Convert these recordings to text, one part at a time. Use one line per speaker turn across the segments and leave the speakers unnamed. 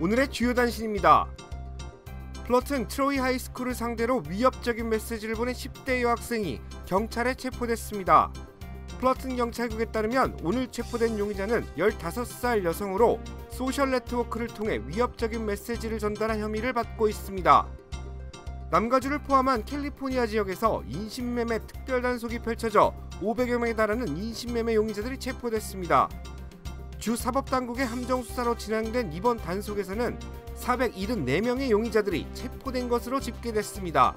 오늘의 주요 단신입니다. 플러튼 트로이 high school을 상대로 위협적인 메시지를 보낸 10대 여학생이 경찰에 체포됐습니다. 플러튼 경찰국에 따르면 오늘 체포된 용의자는 15살 여성으로 social network를 통해 위협적인 메시지를 전달한 혐의를 받고 있습니다. 남가주를 포함한 캘리포니아 지역에서 인신매매 특별 단속이 펼쳐져 500여 명에 달하는 인신매매 용의자들이 체포됐습니다. 주 사법당국의 함정 수사로 진행된 이번 단속에서는 474명의 용의자들이 체포된 것으로 집계됐습니다.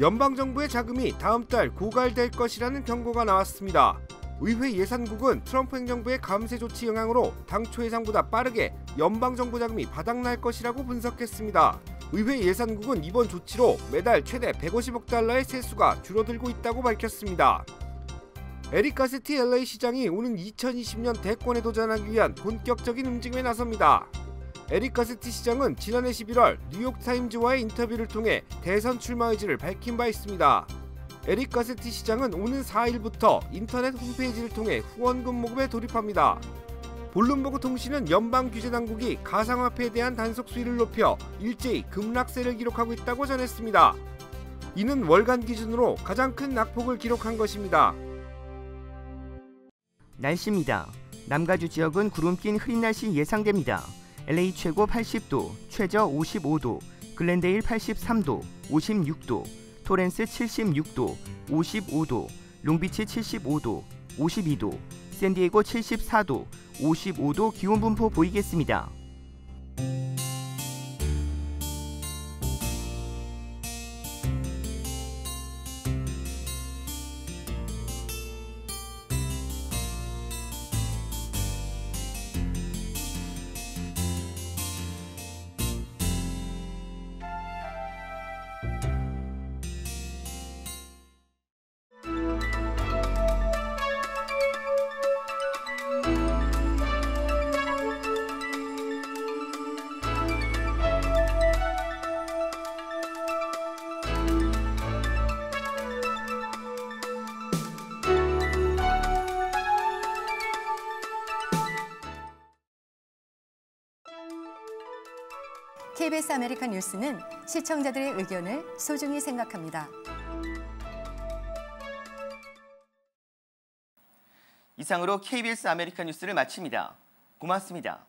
연방정부의 자금이 다음 달 고갈될 것이라는 경고가 나왔습니다. 의회 예산국은 트럼프 행정부의 감세 조치 영향으로 당초 예상보다 빠르게 연방정부 자금이 바닥날 것이라고 분석했습니다. 의회 예산국은 이번 조치로 매달 최대 150억 달러의 세수가 줄어들고 있다고 밝혔습니다. 에릭 가세티 LA 시장이 오는 2020년 대권에 도전하기 위한 본격적인 움직임에 나섭니다. 에릭 가세티 시장은 지난해 11월 뉴욕타임즈와의 인터뷰를 통해 대선 출마 의지를 밝힌 바 있습니다. 에릭 가세티 시장은 오는 4일부터 인터넷 홈페이지를 통해 후원금 모금에 돌입합니다. 볼룸버그 통신은 연방 규제 당국이 가상화폐에 대한 단속 수위를 높여 일제히 급락세를 기록하고 있다고 전했습니다. 이는 월간 기준으로 가장 큰 낙폭을 기록한 것입니다.
날씨입니다. 남가주 지역은 구름 낀 흐린 날씨 예상됩니다. LA 최고 80도, 최저 55도, 글렌데일 83도, 56도, 토렌스 76도, 55도, 롱비치 75도, 52도, 샌디에고 74도, 55도 기온 분포 보이겠습니다.
KBS 아메리칸 뉴스는 시청자들의 의견을 소중히 생각합니다.
이상으로 KBS 아메리칸 뉴스를 마칩니다. 고맙습니다.